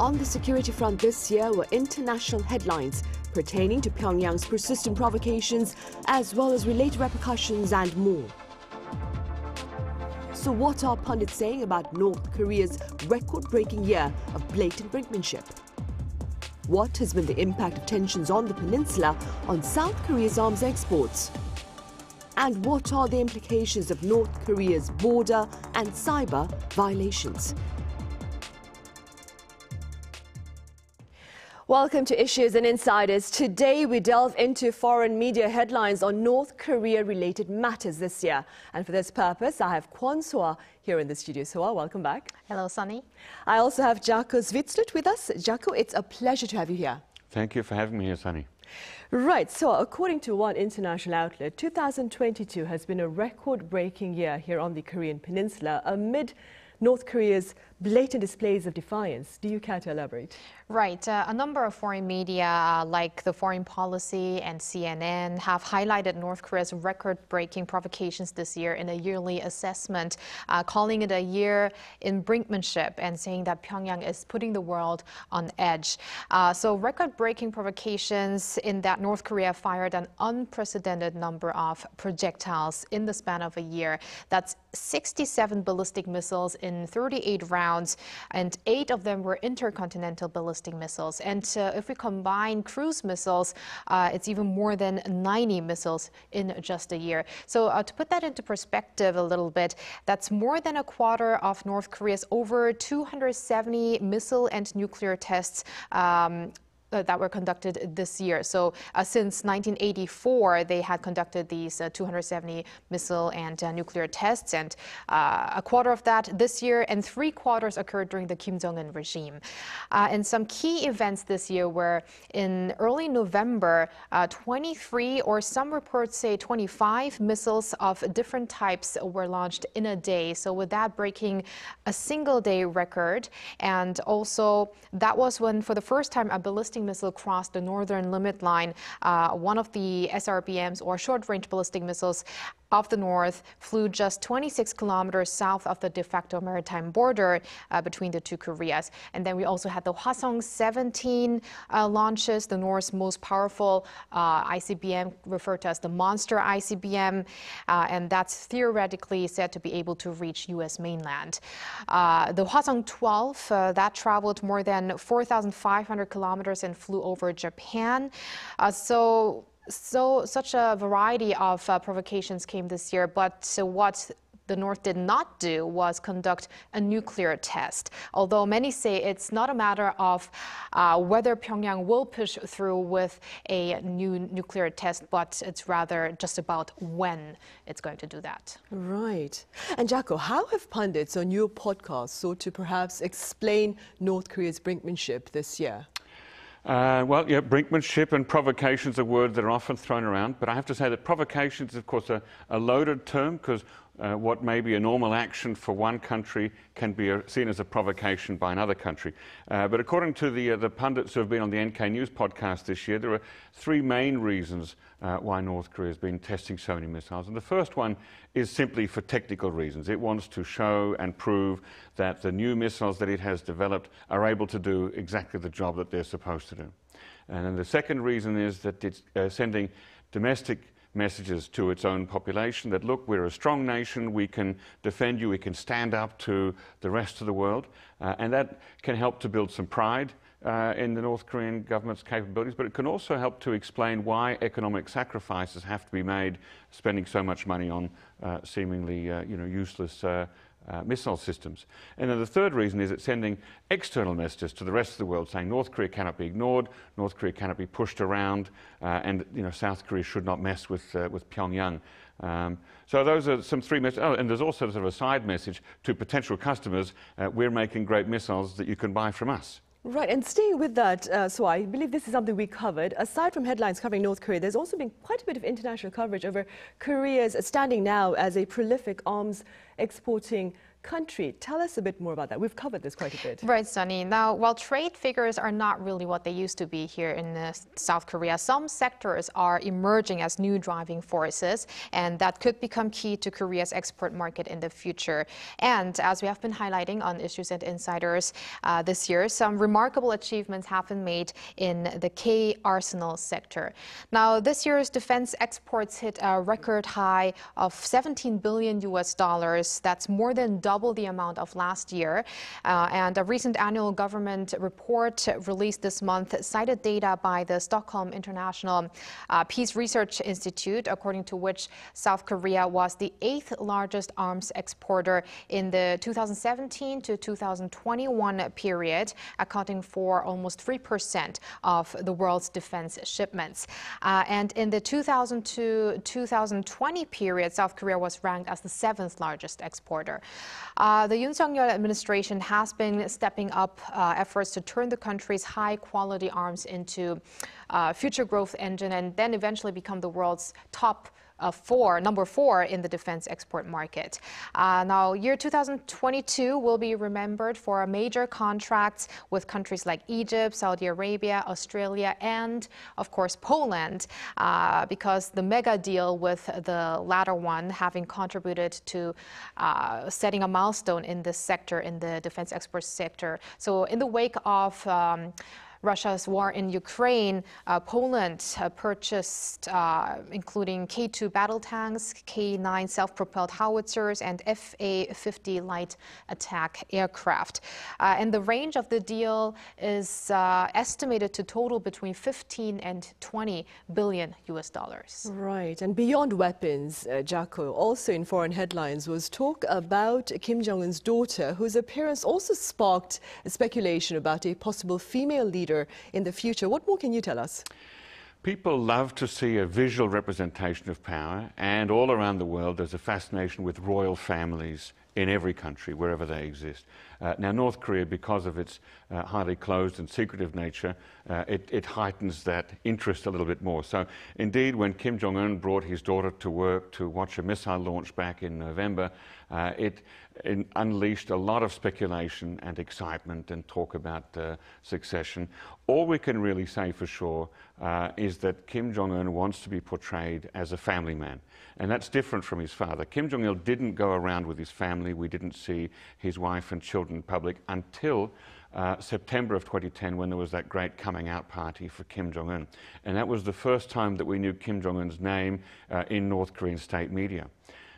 On the security front this year were international headlines pertaining to Pyongyang's persistent provocations as well as related repercussions and more. So what are pundits saying about North Korea's record-breaking year of blatant brinkmanship? What has been the impact of tensions on the peninsula on South Korea's arms exports? And what are the implications of North Korea's border and cyber violations? Welcome to Issues and Insiders. Today we delve into foreign media headlines on North Korea related matters this year. And for this purpose, I have Kwon Soa here in the studio. Soa, welcome back. Hello, Sunny. I also have Jacco Zwetsloot with us. Jacco, it's a pleasure to have you here. Thank you for having me here, Sunny. Right, so according to one international outlet, 2022 has been a record breaking year here on the Korean Peninsula amid North Korea's blatant displays of defiance. Do you care to elaborate? Right. Uh, a number of foreign media, uh, like the Foreign Policy and CNN, have highlighted North Korea's record breaking provocations this year in a yearly assessment, uh, calling it a year in brinkmanship and saying that Pyongyang is putting the world on edge. Uh, so, record breaking provocations in that North Korea fired an unprecedented number of projectiles in the span of a year. That's 67 ballistic missiles in 38 rounds, and eight of them were intercontinental ballistic missiles. And uh, if we combine cruise missiles, uh, it's even more than 90 missiles in just a year. So uh, to put that into perspective a little bit, that's more than a quarter of North Korea's over 270 missile and nuclear tests. Um, uh, that were conducted this year. So uh, since 1984, they had conducted these uh, 270 missile and uh, nuclear tests, and uh, a quarter of that this year, and three quarters occurred during the Kim Jong Un regime. Uh, and some key events this year were in early November, 23 or some reports say 25 missiles of different types were launched in a day. So with that breaking a single day record, and also that was when for the first time a ballistic ballistic missile crossed the northern limit line. Uh, one of the SRBMs or short range ballistic missiles of the north flew just 26 kilometers south of the de facto maritime border uh, between the two Koreas. And then we also had the Hwasong 17 uh, launches, the North's most powerful uh, ICBM, referred to as the monster ICBM, uh, and that's theoretically said to be able to reach U.S. mainland. Uh, the Hwasong 12 uh, that traveled more than 4,500 kilometers and flew over Japan. so so such a variety of uh, provocations came this year, but so what the North did not do was conduct a nuclear test. Although many say it's not a matter of uh, whether Pyongyang will push through with a new nuclear test, but it's rather just about when it's going to do that. Right. And Jacco, how have pundits on your podcast sought to perhaps explain North Korea's brinkmanship this year? Uh, well, yeah, brinkmanship and provocations are words that are often thrown around, but I have to say that provocations, of course, are a loaded term because uh, what may be a normal action for one country can be a, seen as a provocation by another country. Uh, but according to the, uh, the pundits who have been on the NK News podcast this year, there are three main reasons uh, why North Korea has been testing so many missiles. And the first one is simply for technical reasons. It wants to show and prove that the new missiles that it has developed are able to do exactly the job that they're supposed to do. And then the second reason is that it's uh, sending domestic messages to its own population that, look, we're a strong nation, we can defend you, we can stand up to the rest of the world. Uh, and that can help to build some pride uh, in the North Korean government's capabilities, but it can also help to explain why economic sacrifices have to be made, spending so much money on uh, seemingly uh, you know, useless uh, missile systems. And then the third reason is it's sending external messages to the rest of the world saying North Korea cannot be ignored, North Korea cannot be pushed around, uh, and you know, South Korea should not mess with, uh, with Pyongyang. Um, so those are some three messages. Oh, and there's also sort of a side message to potential customers, uh, we're making great missiles that you can buy from us. Right, and staying with that, uh, so I believe this is something we covered. Aside from headlines covering North Korea, there's also been quite a bit of international coverage over Korea's standing now as a prolific arms exporting country. Tell us a bit more about that. We've covered this quite a bit. Right, Sunny. Now, while trade figures are not really what they used to be here in uh, South Korea, some sectors are emerging as new driving forces, and that could become key to Korea's export market in the future. And as we have been highlighting on Issues and Insiders uh, this year, some remarkable achievements have been made in the K arsenal sector. Now, this year's defense exports hit a record high of 17 billion US dollars. That's more than double the amount of last year. Uh, and a recent annual government report released this month cited data by the Stockholm International uh, Peace Research Institute, according to which South Korea was the eighth largest arms exporter in the 2017 to 2021 period, accounting for almost 3% of the world's defense shipments. Uh, and in the 2000 to 2020 period, South Korea was ranked as the seventh largest exporter. Uh, the Yoon Suk-yeol administration has been stepping up uh, efforts to turn the country's high-quality arms into uh, future growth engine and then eventually become the world's top uh, four, number four in the defense export market. Uh, now, year 2022 will be remembered for major contracts with countries like Egypt, Saudi Arabia, Australia, and of course Poland, uh, because the mega deal with the latter one having contributed to uh, setting a milestone in this sector, in the defense export sector. So, in the wake of um, Russia's war in Ukraine, uh, Poland uh, purchased, uh, including K2 battle tanks, K9 self-propelled howitzers, and FA-50 light attack aircraft. Uh, and the range of the deal is uh, estimated to total between 15 and 20 billion U.S. dollars. Right, and beyond weapons, uh, Jacco, also in foreign headlines was talk about Kim Jong-un's daughter, whose appearance also sparked speculation about a possible female leader leader in the future. What more can you tell us? People love to see a visual representation of power, and all around the world there's a fascination with royal families in every country, wherever they exist. Uh, now, North Korea, because of its uh, highly closed and secretive nature, uh, it, it, heightens that interest a little bit more. So, indeed, when Kim Jong un brought his daughter to work to watch a missile launch back in November, uh, it, it, unleashed a lot of speculation and excitement and talk about uh, succession. All we can really say for sure uh, is that Kim Jong un wants to be portrayed as a family man. And that's different from his father. Kim Jong il didn't go around with his family. We didn't see his wife and children in public until uh, September of 2010 when there was that great coming out party for Kim Jong un. And that was the first time that we knew Kim Jong un's name uh, in North Korean state media.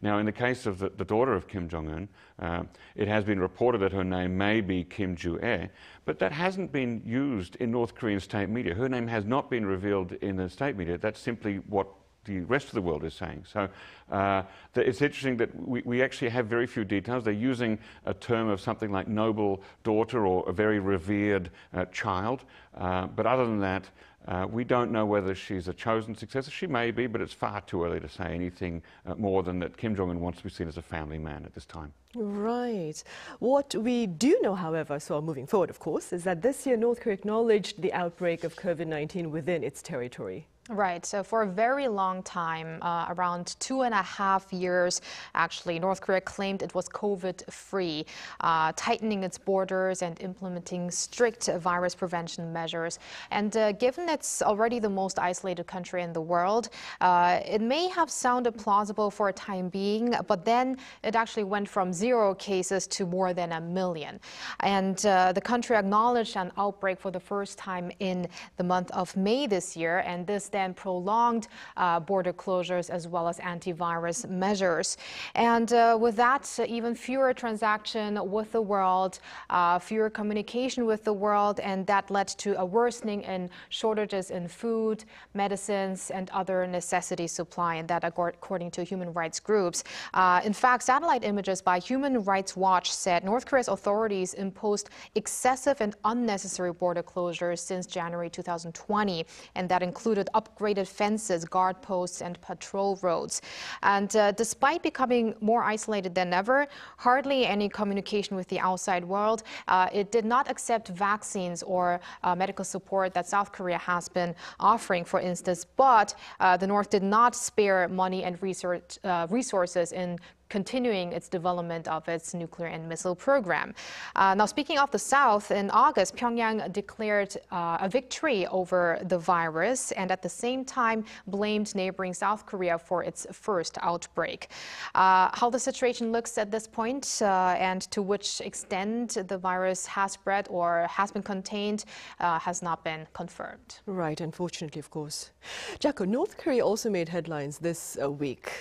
Now, in the case of the, the daughter of Kim Jong un, uh, it has been reported that her name may be Kim Joo ae, but that hasn't been used in North Korean state media. Her name has not been revealed in the state media. That's simply what the rest of the world is saying. So uh, it's interesting that we, we, actually have very few details. They're using a term of something like noble daughter or a very revered uh, child. Uh, but other than that, uh, we don't know whether she's a chosen successor. She may be, but it's far too early to say anything uh, more than that Kim Jong un wants to be seen as a family man at this time. Right. What we do know, however, so moving forward, of course, is that this year North Korea acknowledged the outbreak of COVID 19 within its territory. Right. So for a very long time, uh, around two and a half years, actually, North Korea claimed it was COVID free, uh, tightening its borders and implementing strict virus prevention measures. And uh, given it's already the most isolated country in the world, uh, it may have sounded plausible for a time being, but then it actually went from zero cases to more than a million. And uh, the country acknowledged an outbreak for the first time in the month of May this year. And this and prolonged uh, border closures as well as antivirus measures. And uh, with that, even fewer transaction with the world, uh, fewer communication with the world, and that led to a worsening in shortages in food, medicines, and other necessity supply, and that according to human rights groups. Uh, in fact, satellite images by Human Rights Watch said North Korea's authorities imposed excessive and unnecessary border closures since January 2020, and that included up upgraded fences, guard posts, and patrol roads. And uh, despite becoming more isolated than ever, hardly any communication with the outside world, uh, it did not accept vaccines or uh, medical support that South Korea has been offering, for instance. But uh, the North did not spare money and research, uh, resources in continuing its development of its nuclear and missile program. Uh, now, speaking of the South, in August, Pyongyang declared uh, a victory over the virus and at the same time blamed neighboring South Korea for its first outbreak. Uh, how the situation looks at this point, uh, and to which extent the virus has spread or has been contained uh, has not been confirmed. Right, unfortunately, of course. Jacco, North Korea also made headlines this uh, week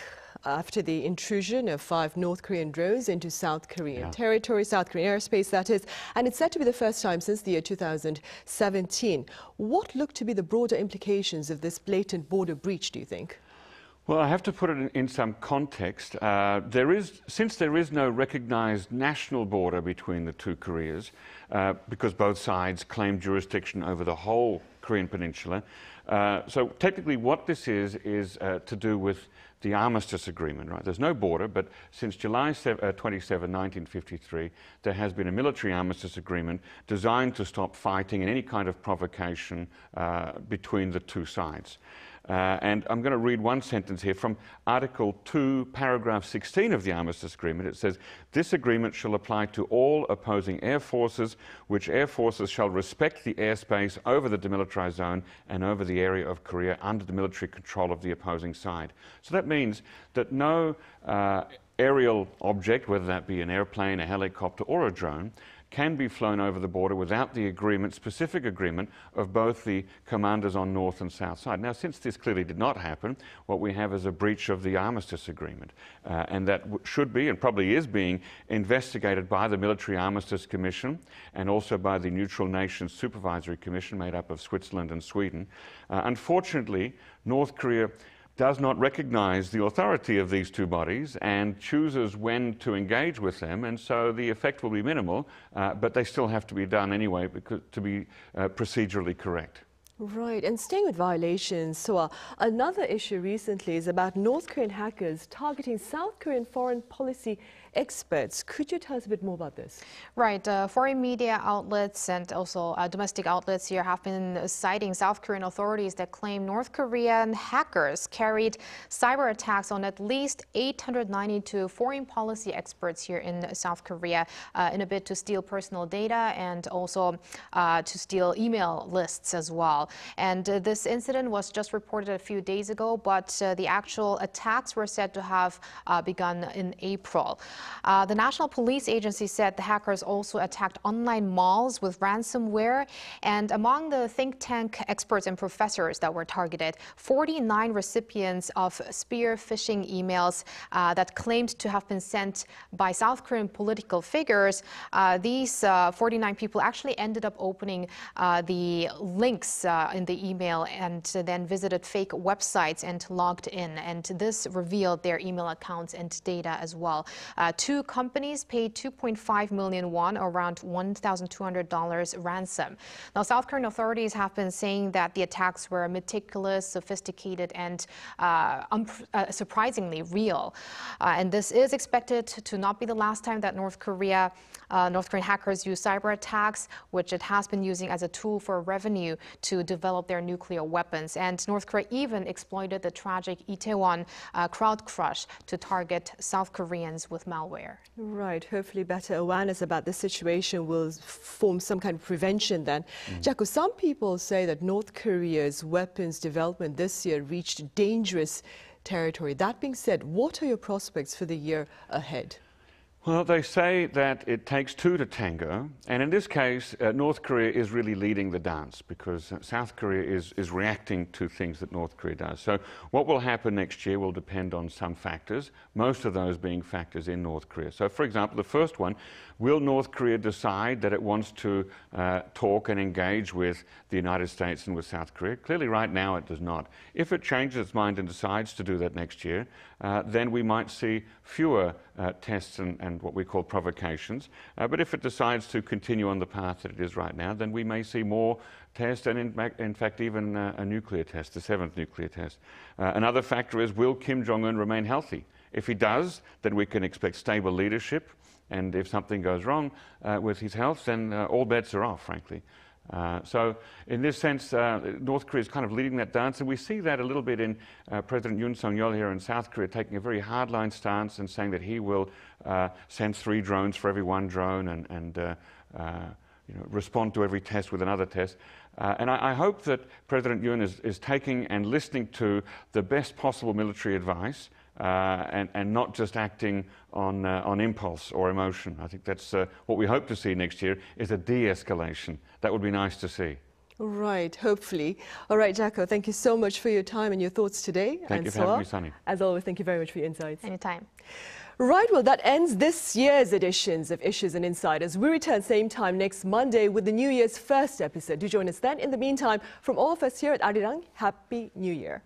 after the intrusion of five North Korean drones into South Korean yeah. territory, South Korean airspace, that is, and it's said to be the first time since the year 2017. What look to be the broader implications of this blatant border breach, do you think? Well, I have to put it in, in some context. Uh, there is, since there is no recognized national border between the two Koreas, uh, because both sides claim jurisdiction over the whole Korean peninsula, uh, so technically what this is, is uh, to do with the armistice agreement, right? There's no border, but since July uh, 27, 1953, there has been a military armistice agreement designed to stop fighting and any kind of provocation uh, between the two sides. Uh, and I'm going to read one sentence here from Article 2, paragraph 16 of the Armistice Agreement. It says, This agreement shall apply to all opposing air forces, which air forces shall respect the airspace over the demilitarized zone and over the area of Korea under the military control of the opposing side. So that means that no uh, aerial object, whether that be an airplane, a helicopter, or a drone, can be flown over the border without the agreement, specific agreement of both the commanders on north and south side. Now, since this clearly did not happen, what we have is a breach of the armistice agreement, uh, and that should be and probably is being investigated by the Military Armistice Commission and also by the Neutral Nations Supervisory Commission made up of Switzerland and Sweden. Uh, unfortunately, North Korea does not recognize the authority of these two bodies and chooses when to engage with them, and so the effect will be minimal, uh, but they still have to be done anyway because, to be uh, procedurally correct. Right, and staying with violations, so uh, another issue recently is about North Korean hackers targeting South Korean foreign policy experts. Could you tell us a bit more about this? Right. Uh, foreign media outlets and also uh, domestic outlets here have been citing South Korean authorities that claim North Korean hackers carried cyber attacks on at least 892 foreign policy experts here in South Korea uh, in a bid to steal personal data and also uh, to steal email lists as well. And uh, this incident was just reported a few days ago, but uh, the actual attacks were said to have begun in April. Uh, the National Police Agency said the hackers also attacked online malls with ransomware. And among the think tank experts and professors that were targeted, 49 recipients of spear phishing emails uh, that claimed to have been sent by South Korean political figures. Uh, these uh, 49 people actually ended up opening uh, the links in the email and then visited fake websites and logged in. And this revealed their email accounts and data as well. Uh, two companies paid 2.5 million won, around $1,200 ransom. Now, South Korean authorities have been saying that the attacks were meticulous, sophisticated, and uh, uh, surprisingly real. Uh, and this is expected to not be the last time that North Korea, uh, North Korean hackers use cyber attacks, which it has been using as a tool for revenue to develop their nuclear weapons. And North Korea even exploited the tragic Itaewon uh, crowd crush to target South Koreans with malware malware. Right. Hopefully, better awareness about the situation will form some kind of prevention then. Mm. Jacco, some people say that North Korea's weapons development this year reached dangerous territory. That being said, what are your prospects for the year ahead? Well, they say that it takes two to tango, and in this case, uh, North Korea is really leading the dance because uh, South Korea is, is reacting to things that North Korea does. So, what will happen next year will depend on some factors, most of those being factors in North Korea. So, for example, the first one will North Korea decide that it wants to uh, talk and engage with the United States and with South Korea? Clearly, right now, it does not. If it changes its mind and decides to do that next year, uh, then we might see fewer uh, tests and, and, what we call provocations. Uh, but if it decides to continue on the path that it is right now, then we may see more tests and, in, in fact, even uh, a nuclear test, the seventh nuclear test. Uh, another factor is will Kim Jong un remain healthy? If he does, then we can expect stable leadership. And if something goes wrong uh, with his health, then all bets are off, frankly. Uh, so, in this sense, uh, North Korea is kind of leading that dance, and we see that a little bit in uh, President Yoon Suk Yeol here in South Korea taking a very hardline stance and saying that he will uh, send three drones for every one drone and, and uh, uh, you know, respond to every test with another test. and I, I, hope that President Yoon is, is taking and listening to the best possible military advice uh, and, and, not just acting on, uh, on impulse or emotion. I think that's uh, what we hope to see next year is a de-escalation. That would be nice to see. Right, hopefully. All right, Jacco, thank you so much for your time and your thoughts today. Thank and you for having me, Sunny. As always, thank you very much for your insights. Anytime. Right, well, that ends this year's editions of Issues and Insiders. We return same time next Monday with the New Year's first episode. Do join us then. In the meantime, from all of us here at Arirang, Happy New Year.